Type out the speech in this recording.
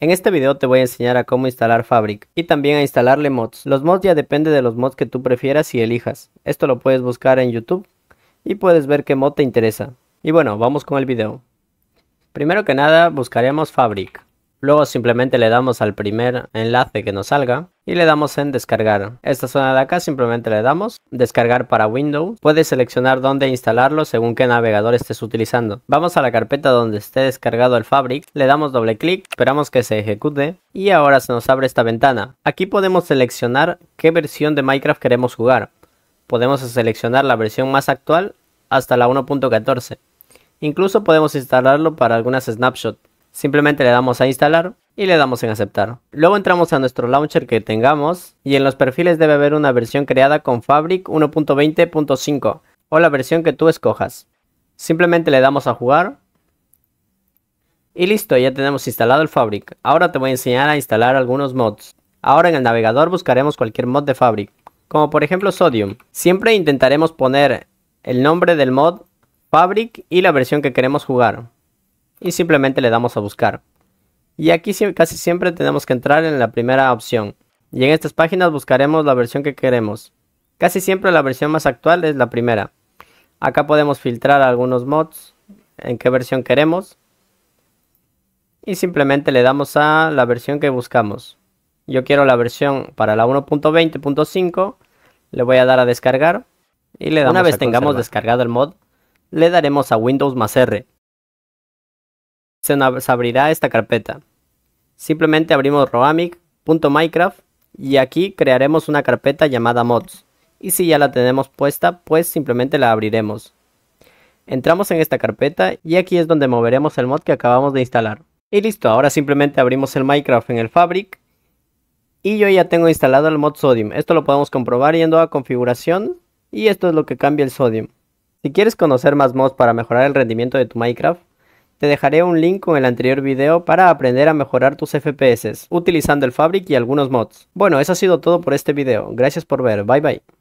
En este video te voy a enseñar a cómo instalar Fabric y también a instalarle mods. Los mods ya depende de los mods que tú prefieras y elijas. Esto lo puedes buscar en YouTube y puedes ver qué mod te interesa. Y bueno, vamos con el video. Primero que nada buscaremos Fabric. Luego simplemente le damos al primer enlace que nos salga y le damos en descargar. Esta zona de acá simplemente le damos descargar para Windows. Puedes seleccionar dónde instalarlo según qué navegador estés utilizando. Vamos a la carpeta donde esté descargado el Fabric, le damos doble clic, esperamos que se ejecute y ahora se nos abre esta ventana. Aquí podemos seleccionar qué versión de Minecraft queremos jugar. Podemos seleccionar la versión más actual hasta la 1.14. Incluso podemos instalarlo para algunas snapshots. Simplemente le damos a instalar y le damos en aceptar. Luego entramos a nuestro launcher que tengamos y en los perfiles debe haber una versión creada con Fabric 1.20.5 o la versión que tú escojas. Simplemente le damos a jugar y listo, ya tenemos instalado el Fabric. Ahora te voy a enseñar a instalar algunos mods. Ahora en el navegador buscaremos cualquier mod de Fabric, como por ejemplo Sodium. Siempre intentaremos poner el nombre del mod Fabric y la versión que queremos jugar y simplemente le damos a buscar. Y aquí casi siempre tenemos que entrar en la primera opción. Y en estas páginas buscaremos la versión que queremos. Casi siempre la versión más actual es la primera. Acá podemos filtrar algunos mods, en qué versión queremos. Y simplemente le damos a la versión que buscamos. Yo quiero la versión para la 1.20.5. Le voy a dar a descargar. Y le damos Una vez tengamos descargado el mod, le daremos a Windows más R se nos abrirá esta carpeta. Simplemente abrimos roamic.minecraft y aquí crearemos una carpeta llamada mods. Y si ya la tenemos puesta, pues simplemente la abriremos. Entramos en esta carpeta y aquí es donde moveremos el mod que acabamos de instalar. Y listo, ahora simplemente abrimos el Minecraft en el Fabric. Y yo ya tengo instalado el mod Sodium. Esto lo podemos comprobar yendo a configuración. Y esto es lo que cambia el Sodium. Si quieres conocer más mods para mejorar el rendimiento de tu Minecraft, te dejaré un link con el anterior video para aprender a mejorar tus FPS utilizando el Fabric y algunos mods. Bueno, eso ha sido todo por este video. Gracias por ver. Bye bye.